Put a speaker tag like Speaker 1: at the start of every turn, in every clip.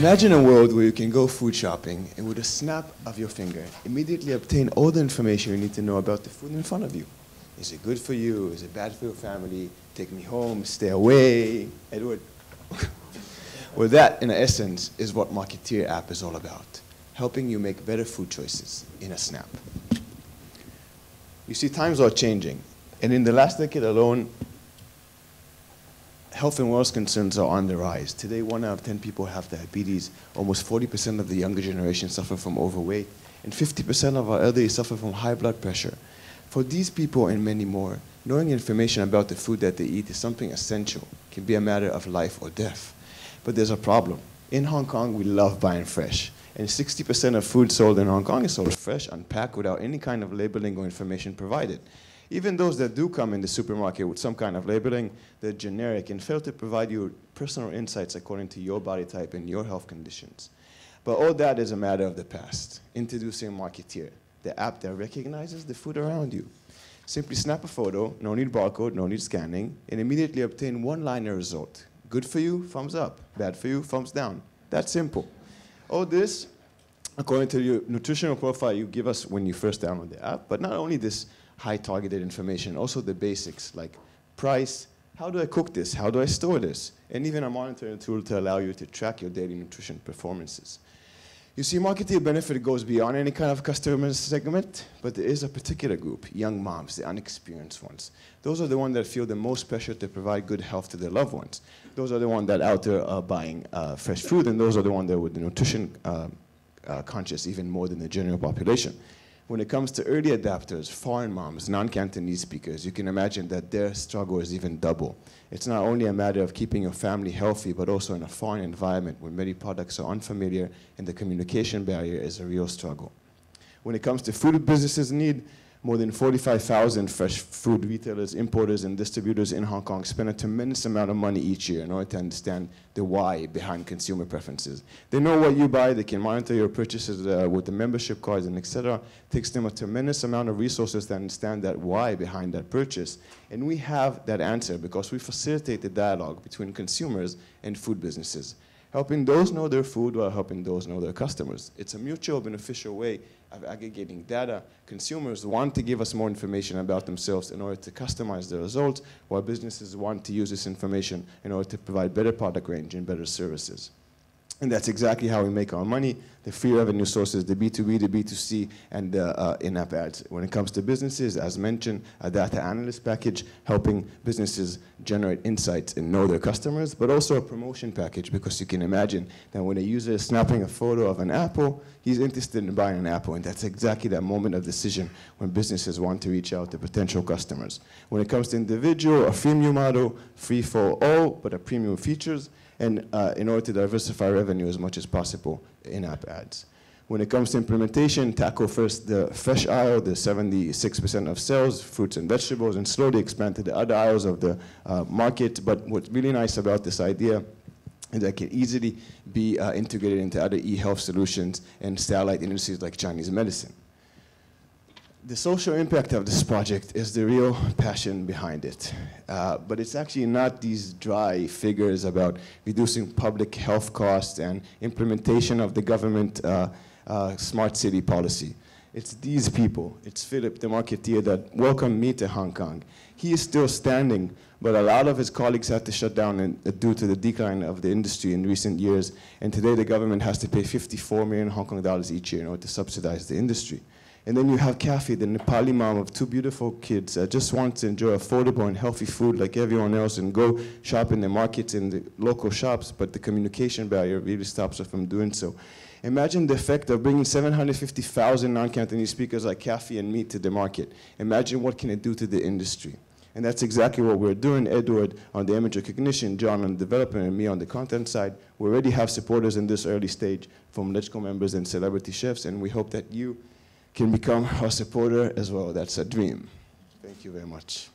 Speaker 1: Imagine a world where you can go food shopping and with a snap of your finger, immediately obtain all the information you need to know about the food in front of you. Is it good for you? Is it bad for your family? Take me home, stay away. Edward. well, that, in essence, is what Marketeer app is all about, helping you make better food choices in a snap. You see, times are changing. And in the last decade alone, health and wellness concerns are on the rise. Today, one out of 10 people have diabetes. Almost 40% of the younger generation suffer from overweight. And 50% of our elderly suffer from high blood pressure. For these people and many more, knowing information about the food that they eat is something essential. It can be a matter of life or death. But there's a problem. In Hong Kong, we love buying fresh. And 60% of food sold in Hong Kong is sold fresh, unpacked, without any kind of labeling or information provided. Even those that do come in the supermarket with some kind of labeling, they're generic and fail to provide you personal insights according to your body type and your health conditions. But all that is a matter of the past. Introducing Marketeer, the app that recognizes the food around you. Simply snap a photo, no need barcode, no need scanning, and immediately obtain one-liner result. Good for you, thumbs up. Bad for you, thumbs down. That's simple. All this, according to your nutritional profile you give us when you first download the app, but not only this high targeted information, also the basics like price, how do I cook this, how do I store this, and even a monitoring tool to allow you to track your daily nutrition performances. You see, Marketeer benefit goes beyond any kind of customer segment, but there is a particular group, young moms, the unexperienced ones. Those are the ones that feel the most pressure to provide good health to their loved ones. Those are the ones that out there are buying uh, fresh food, and those are the ones that with the nutrition uh, uh, conscious even more than the general population. When it comes to early adapters, foreign moms, non-Cantonese speakers, you can imagine that their struggle is even double. It's not only a matter of keeping your family healthy, but also in a foreign environment where many products are unfamiliar and the communication barrier is a real struggle. When it comes to food businesses need, more than 45,000 fresh food retailers, importers, and distributors in Hong Kong spend a tremendous amount of money each year in order to understand the why behind consumer preferences. They know what you buy, they can monitor your purchases uh, with the membership cards and etc. It takes them a tremendous amount of resources to understand that why behind that purchase. And we have that answer because we facilitate the dialogue between consumers and food businesses helping those know their food while helping those know their customers. It's a mutual beneficial way of aggregating data. Consumers want to give us more information about themselves in order to customize the results, while businesses want to use this information in order to provide better product range and better services. And that's exactly how we make our money, the free revenue sources, the B2B, the B2C, and the uh, in-app ads. When it comes to businesses, as mentioned, a data analyst package helping businesses generate insights and know their customers, but also a promotion package because you can imagine that when a user is snapping a photo of an apple, he's interested in buying an apple, and that's exactly that moment of decision when businesses want to reach out to potential customers. When it comes to individual, a freemium model, free for all, but a premium features, and uh, in order to diversify revenue as much as possible in-app ads. When it comes to implementation, tackle first the fresh aisle, the 76% of sales, fruits and vegetables, and slowly expand to the other aisles of the uh, market. But what's really nice about this idea is that it can easily be uh, integrated into other e-health solutions and satellite industries like Chinese medicine the social impact of this project is the real passion behind it. Uh, but it's actually not these dry figures about reducing public health costs and implementation of the government uh, uh, smart city policy. It's these people. It's Philip, the marketeer, that welcomed me to Hong Kong. He is still standing, but a lot of his colleagues had to shut down uh, due to the decline of the industry in recent years. And today the government has to pay 54 million Hong Kong dollars each year in order to subsidize the industry. And then you have Kathy, the Nepali mom of two beautiful kids that just wants to enjoy affordable and healthy food like everyone else and go shop in the markets in the local shops, but the communication barrier really stops her from doing so. Imagine the effect of bringing 750,000 non-Cantonese speakers like Kathy and me to the market. Imagine what can it do to the industry. And that's exactly what we're doing. Edward on the image recognition, John on the development, and me on the content side. We already have supporters in this early stage from LegCo members and celebrity chefs, and we hope that you can become a supporter as well. That's a dream. Thank you very much.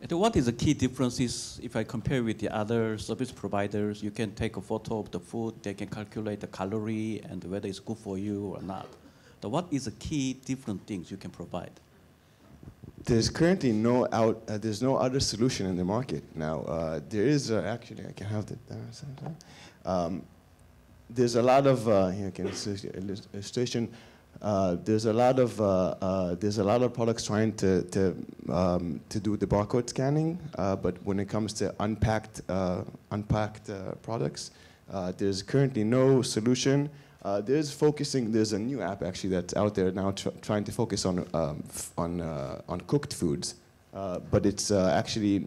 Speaker 2: And what is the key differences if I compare with the other service providers? You can take a photo of the food, they can calculate the calorie and whether it's good for you or not. So what is the key different things you can provide?
Speaker 1: there's currently no out. Uh, there's no other solution in the market now. Uh, there is uh, actually. I can have that. Um, there's a lot of uh, here illustration. Uh, there's a lot of uh, uh, there's a lot of products trying to to um, to do the barcode scanning, uh, but when it comes to unpacked uh, unpacked products, there's currently no solution. there's focusing. There's a new app actually that's out there now tr trying to focus on um, on on cooked foods, but it's actually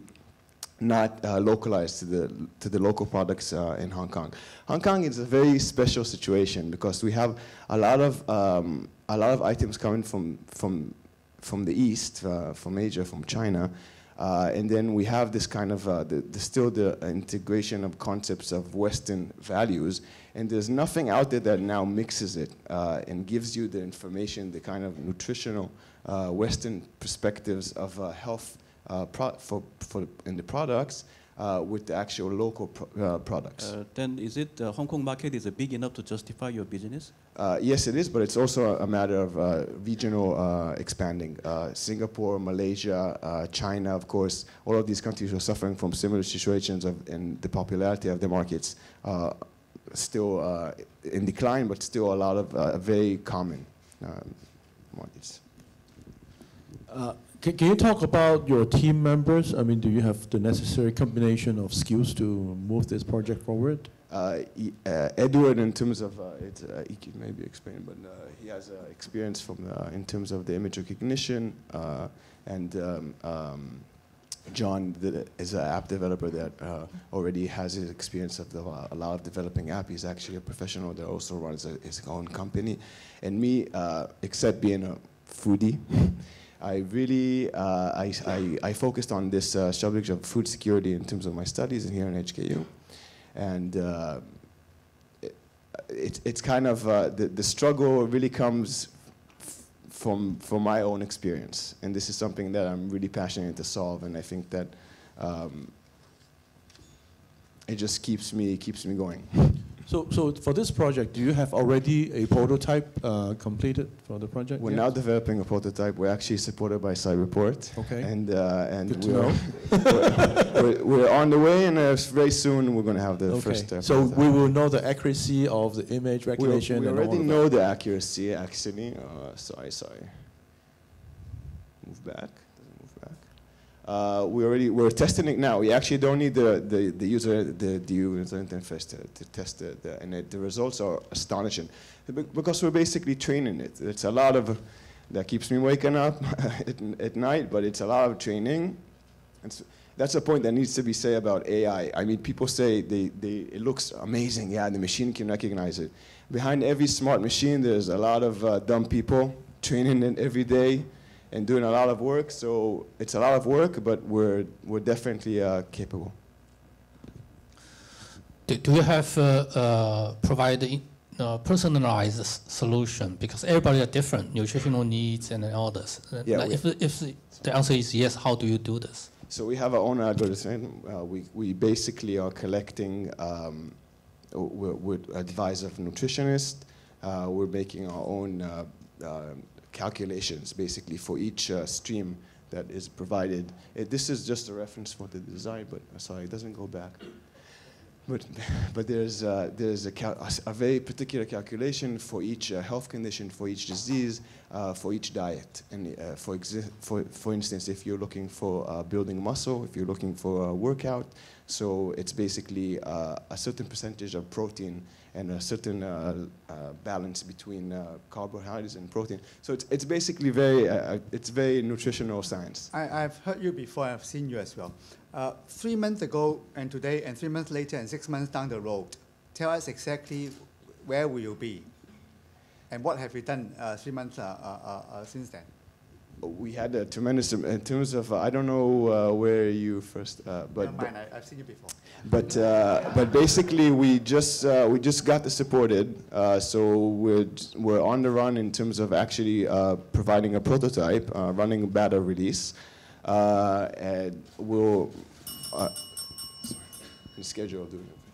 Speaker 1: not uh, localized to the, to the local products uh, in Hong Kong. Hong Kong is a very special situation because we have a lot of, um, a lot of items coming from, from, from the east, uh, from Asia, from China, uh, and then we have this kind of, uh, the, the, still the integration of concepts of Western values, and there's nothing out there that now mixes it uh, and gives you the information, the kind of nutritional Western perspectives of health for, for in the products uh, with the actual local pro uh, products.
Speaker 2: Uh, then is it the Hong Kong market is big enough to justify your business?
Speaker 1: Uh, yes, it is, but it's also a matter of uh, regional expanding. Singapore, Malaysia, China, of course, all of these countries are suffering from similar situations of, in the popularity of the markets still in decline, but still a lot of very common markets.
Speaker 3: Can, can you talk about your team members? I mean, do you have the necessary combination of skills to move this project forward?
Speaker 1: Uh, uh, Edward, in terms of, uh, it, uh, he can maybe explain, but uh, he has uh, experience from in terms of the image recognition, and um, um, John the, is an app developer that already has his experience of the, a lot of developing app. He's actually a professional that also runs a, his own company, and me, except being a foodie. I really uh, I, I, I, focused on this uh, subject of food security in terms of my studies here in HKU, and uh, it, it, it's kind of uh, the the struggle really comes from from my own experience, and this is something that I'm really passionate to solve, and I think that um, it just keeps me keeps me going.
Speaker 3: So, so for this project, do you have already a prototype uh, completed for the project?
Speaker 1: We're yet? now developing a prototype. We're actually supported by Cyberport.
Speaker 3: Okay.
Speaker 1: And uh, and Good we're, we're, we're, on the way, and uh, very soon we're going to have the
Speaker 3: okay.
Speaker 1: first.
Speaker 3: Uh, so we will know the accuracy of the image recognition.
Speaker 1: We, we already know the accuracy. Actually, uh, sorry, sorry. Move back. Uh, we already we're testing it now. We actually don't need the the, the user the, the user interface to, to test it, the, and it, the results are astonishing because we're basically training it. It's a lot of that keeps me waking up at, at night, but it's a lot of training. It's, that's a point that needs to be said about AI. I mean, people say they, they, it looks amazing. Yeah, the machine can recognize it. Behind every smart machine, there's a lot of uh, dumb people training it every day and doing a lot of work. So it's a lot of work, but we're, we're definitely uh, capable.
Speaker 4: Do, do you have uh, uh, provide uh, personalized solution because everybody are different nutritional needs and all this. Yeah, like if, if the answer is yes, how do you do this?
Speaker 1: So we have our own algorithm. Uh, we, we basically are collecting, um, we're, we're advice of nutritionists. Uh, we're making our own uh, um, calculations basically for each uh, stream that is provided. It, this is just a reference for the design, but uh, sorry, it doesn't go back. But, but there's, uh, there's a, a, very particular calculation for each uh, health condition, for each disease, uh, for each diet. And uh, for, for, for instance, if you're looking for uh, building muscle, if you're looking for a workout, so it's basically uh, a certain percentage of protein and a certain balance between carbohydrates and protein. So it's, it's basically very, it's very nutritional science.
Speaker 5: I, I've heard you before, I've seen you as well. Uh, three months ago and today and three months later and six months down the road, tell us exactly where will you be and what have you done uh, three months uh, uh, uh since then?
Speaker 1: We had a tremendous, in terms of, I don't know where you first, but.
Speaker 5: No, mine, I, have seen you before.
Speaker 1: But, but basically we just, we just got this supported, so we're, we're on the run in terms of actually providing a prototype, running a beta release. Uh, and we'll uh, schedule doing it.